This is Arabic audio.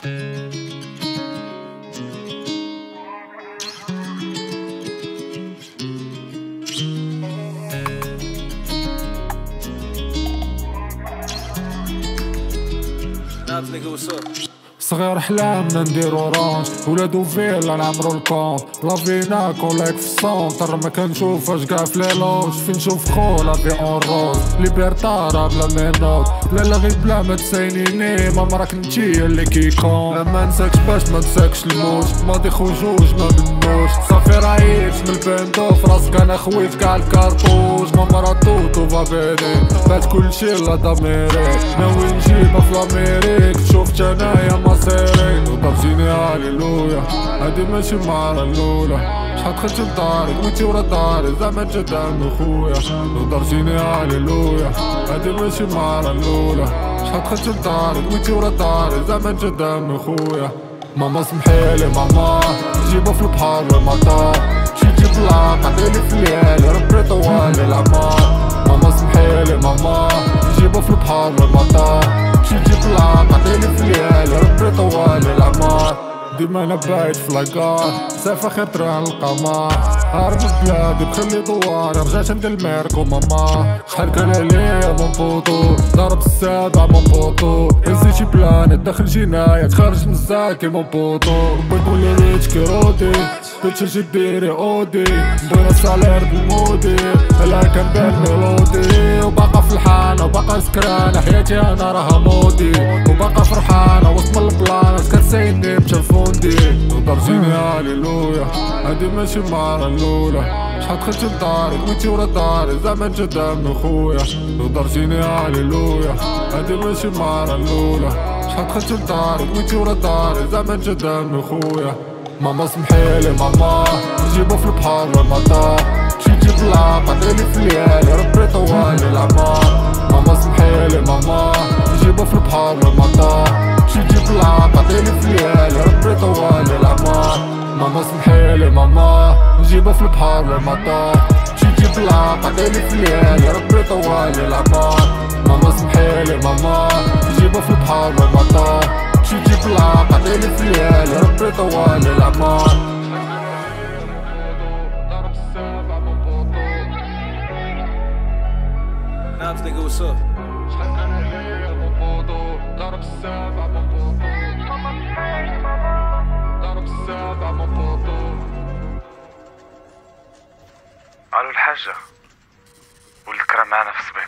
Nabs, nigga, what's up? صغير حلامنا نديرو رونج ولادو فيلا نعمرو الكونت لافينا كولاك في السونتر ما كنشوفهاش كاع في ليلوج فين نشوف خو لافي اون روز ليبرتارا بلا مينوت لا لا غير بلا ما تساينيني ما مراك نتي اللي كيكون. ما نساكش باش ما نساكش الموت ماضي خجوج ما منوش. صافي رايت من البندو فراسك أنا خويت كاع الكارطوج ما مراتوت وفابيني بات كلشي لا ضميري ناوي نجيبها في لاميريك مصيري هاليلويا هادي ماشي المرة الأولى شحال دخلت لداري وانتي ورا داري زعما جات عند خويا وضربتيني هاليلويا هادي ماشي المرة الأولى شحال دخلت لداري وانتي ورا داري زعما جات عند خويا ماما سمحيلي ماما جيبها في البحر المطار شي جيب لاق عطيني في الليالي ربي طوالي العمار ماما سمحيلي ماما جيبها في البحر المطار ديما أنا بايت في لاكار سافة عن القمر هارب بلادي بخلي دوار. رجعت عند الميركو ماما شحال كان عليا من بوطو. ضرب السابع من بوطو. شي بلان داخل جناية. تخرج من الزاكي من بوطو. بغيت نولي ريتش كيرودي بغيت شي ديري أودي. بغينا سالير بالمودي لا كان ميلودي. وباقا في الحانة سكرانة حياتي أنا راها مودي. وباقا فرحانة وسط البلان كتسايني بتلفوندي ضرجيني هاليلويا هادي ماشي المرة الأولى شحال دخلت لداري كويتي ورا داري زعما جا من خويا. ضرجيني هاليلويا هادي ماشي المرة الأولى شحال دخلت لداري كويتي ورا داري زعما جا من خويا. ماما سمحيلي ماما. نجيبو في البحر المطار شي جيب لاق عطيني في الليالي ربي في البحر المطار شي جيب لاق عطيني في الليالي ربي طوالي العمار ماما سمحيلي ماما نجيبو في البحر المطار شي جيب لاق عطيني في الليالي ربي طوالي العمار ماما سمحيلي ماما نجيبو في البحر المطار شي جيب لاق عطيني في الليالي ربي طوالي الأعمار. Nabs, nigga, what's up? على الحاجة. والكرة معنا في تعتقد